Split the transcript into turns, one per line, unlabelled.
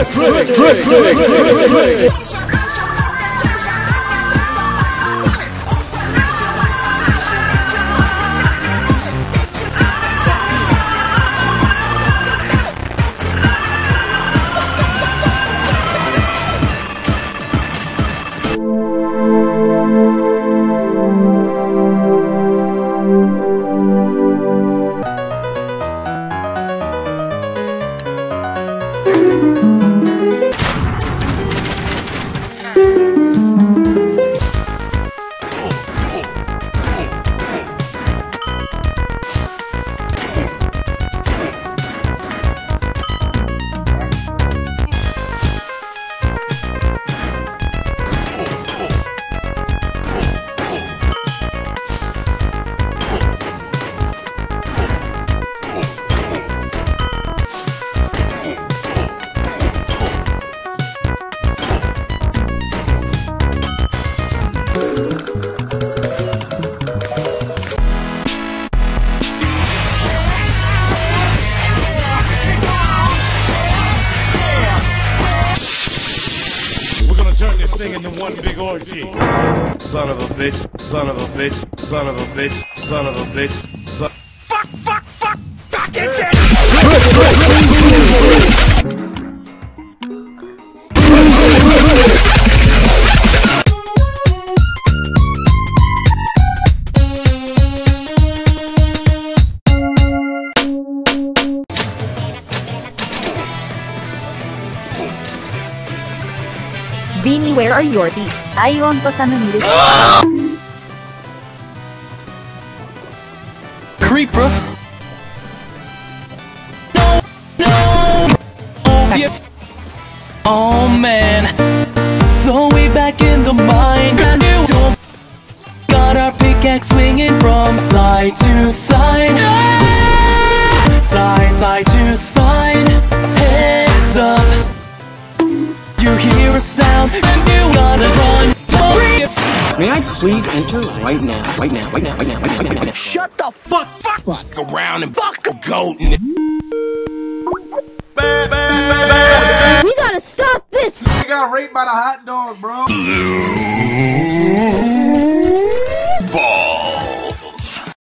Rick, Rick, Rick, Rick, Rick, Rick, Rick, Rick, Rick. Thing into one big orgy.
Son of a bitch, son of a bitch, son of a bitch, son of a bitch. Son
Fuck, fuck, fuck, fuck it!
Beanie, where are your teeth?
I want to summon this.
Creeper. No, no. Oh, yes. Oh man. So we back in the mine. Brand new. Don't- Got our pickaxe swinging from side to side. Side, side to hear a sound and you gotta run.
May I please enter right now? Right now, right now, right now, right now, right now.
Shut the fuck, fuck, fuck.
Around and fuck a goat and
We gotta stop this!
I got raped by the hot dog, bro.
ball.